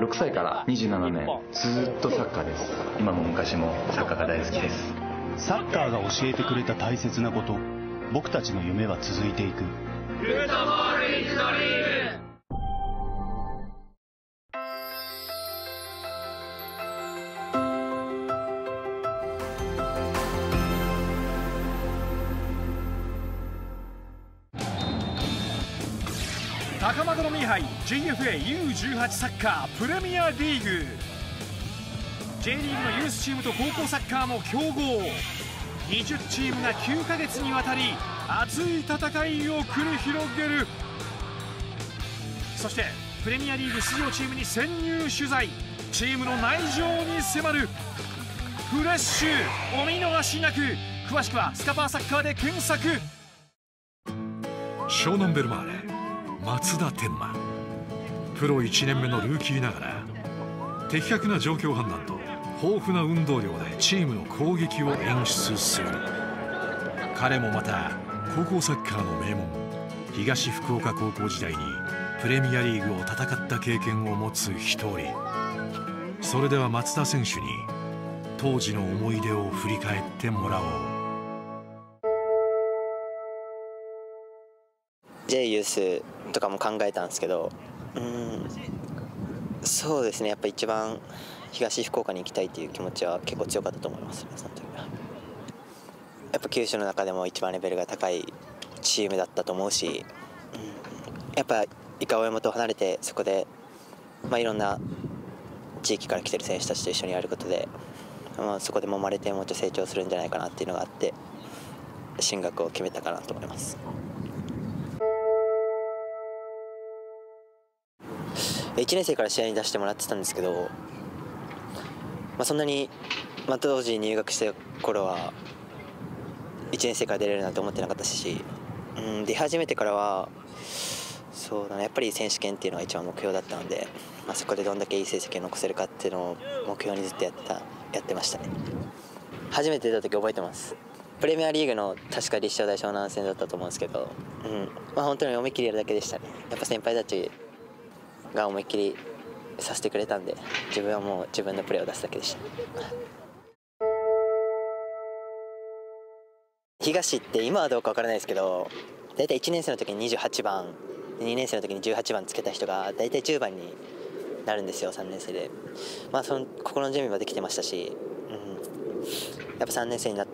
6歳から27年ずっとサッカーです。今も昔もサッカーが大好きです。サッカーが教えてくれた大切なこと僕たちの夢は続いていく。高円宮杯 JFAU18 サッカープレミアリーグ。J リーグのユースチームと高校サッカーの強豪20チームが9ヶ月にわたり熱い戦いを繰り広げる。そしてプレミアリーグ出場チームに潜入取材。チームの内情に迫る。フレッシュお見逃しなく。詳しくはスカパーサッカーで検索。湘南ベルマーレ。松田天馬プロ1年目のルーキーながら的確な状況判断と豊富な運動量でチームの攻撃を演出する。彼もまた高校サッカーの名門東福岡高校時代にプレミアリーグを戦った経験を持つ一人。それでは松田選手に当時の思い出を振り返ってもらおう。J ユースとかも考えたんですけどうんそうですね。やっぱ一番東福岡に行きたいっていう気持ちは結構強かったと思います。ねその時は。やっぱ九州の中でも一番レベルが高いチームだったと思うし、うん、やっぱ一回親元を離れてそこで、まあ、いろんな地域から来てる選手たちと一緒にやることで、まあ、そこで揉まれてもっと成長するんじゃないかなっていうのがあって進学を決めたかなと思います。1年生から試合に出してもらってたんですけど、まあ、そんなに、まあ、当時入学した頃は1年生から出れるなんて思ってなかったし、うん、出始めてからはそうだねやっぱり選手権っていうのが一番目標だったので、まあ、そこでどんだけいい成績を残せるかっていうのを目標にずっとやってたやってましたね。初めて出た時覚えてます。プレミアリーグの確か立正大湘南戦だったと思うんですけど、うんまあ、本当に思いっきりやるだけでしたね。やっぱ先輩たちが思いっきりさせてくれたんで自分はもう自分のプレーを出すだけでした。東って今はどうか分からないですけど大体1年生の時に28番2年生の時に18番つけた人が大体10番になるんですよ3年生で。まあその心の準備もできてましたし、うん、やっぱ3年生になっ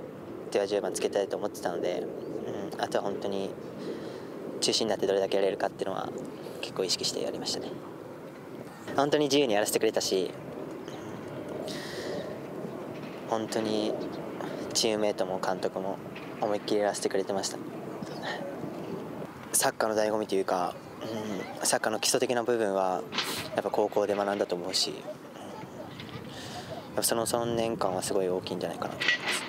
ては10番つけたいと思ってたので、うん、あとは本当に中心になってどれだけやれるかっていうのは結構意識してやりましたね。本当に自由にやらせてくれたし本当にチームメートも監督も思いっきりやらせてくれてました。サッカーの醍醐味というか、うん、サッカーの基礎的な部分はやっぱ高校で学んだと思うし、やっぱその3年間はすごい大きいんじゃないかなと思います。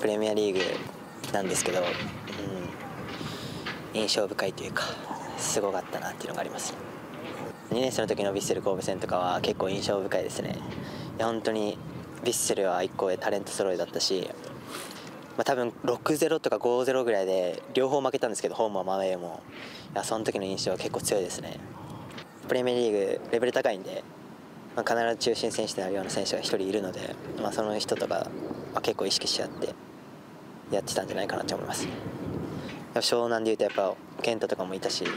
プレミアリーグなんですけど、うん、印象深いというかすごかったなっていうのがあります2年生の時のヴィッセル神戸戦とかは結構印象深いですね。いや本当にヴィッセルは1個でタレント揃いだったし、まあ、多分6-0とか5-0ぐらいで両方負けたんですけどホームもマウェイも。いやその時の印象は結構強いですね。プレミアリーグレベル高いんで、まあ、必ず中心選手であるような選手が1人いるので、まあ、その人とか、ま、結構意識し合ってやってたんじゃないかなと思います。湘南でいうとやっぱ健太とかもいたしやっ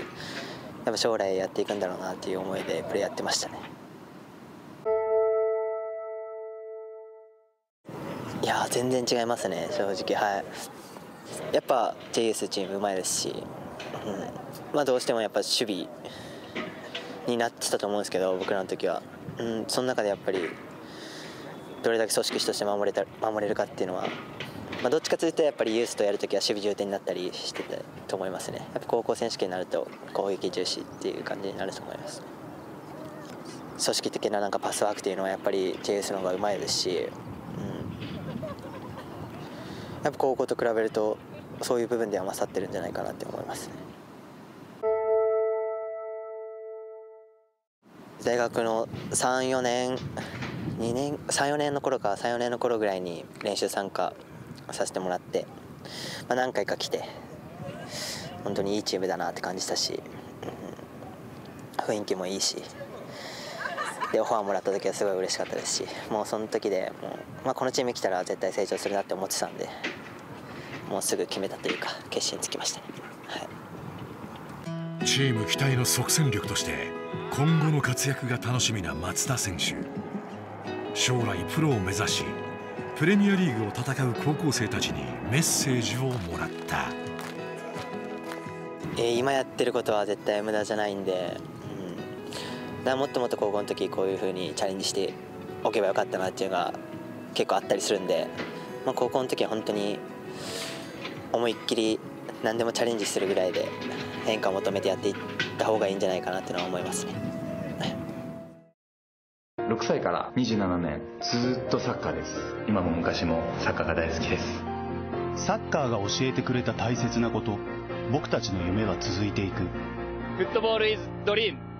ぱ将来やっていくんだろうなっていう思いでプレーやってましたね。いや全然違いますね正直。はい。やっぱ JS チームうまいですし、うん。まあ、どうしてもやっぱ守備になってたと思うんですけど僕らの時は、うん、その中でやっぱりどれだけ組織として守れた守れるかっていうのはまあ、どっちかというとやっぱりユースとやるときは守備重点になったりしてたと思いますねやっぱ高校選手権になると攻撃重視っていう感じになると思います。組織的ななんかパスワークっていうのはやっぱり JS の方がうまいですし、うん、やっぱ高校と比べるとそういう部分では勝ってるんじゃないかなって思いますね。大学の34年2年34年の頃か34年の頃ぐらいに練習参加させてもらって、まあ、何回か来て本当にいいチームだなって感じたし、うん、雰囲気もいいしでオファーもらった時はすごい嬉しかったですしもうその時でもう、まあ、このチーム来たら絶対成長するなって思ってたんでもうすぐ決めたというか決心つきましたね、はい、チーム期待の即戦力として今後の活躍が楽しみな松田選手。将来プロを目指しプレミアリーグを戦う高校生たちにメッセージをもらった、えー、今やってることは絶対無駄じゃないんで、うん、だもっともっと高校の時こういうふうにチャレンジしておけばよかったなっていうのが結構あったりするんで、まあ、高校の時は本当に思いっきり何でもチャレンジするぐらいで変化を求めてやっていった方がいいんじゃないかなっていうのは思いますね。6歳から27年ずっとサッカーです。今も昔もサッカーが大好きです。サッカーが教えてくれた大切なこと僕たちの夢は続いていく。フットボールイズドリーム